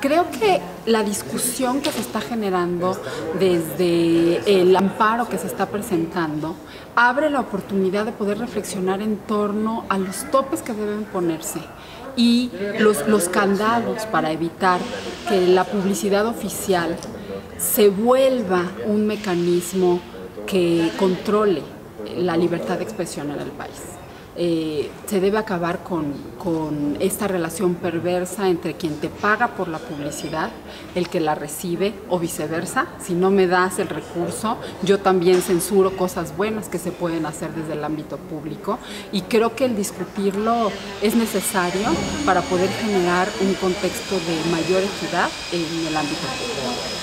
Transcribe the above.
Creo que la discusión que se está generando desde el amparo que se está presentando abre la oportunidad de poder reflexionar en torno a los topes que deben ponerse y los, los candados para evitar que la publicidad oficial se vuelva un mecanismo que controle la libertad de expresión en el país. Eh, se debe acabar con, con, esta relación perversa entre quien te paga por la publicidad, el que la recibe o viceversa. Si no me das el recurso, yo también censuro cosas buenas que se pueden hacer desde el ámbito público y creo que el discutirlo es necesario para poder generar un contexto de mayor equidad en el ámbito público.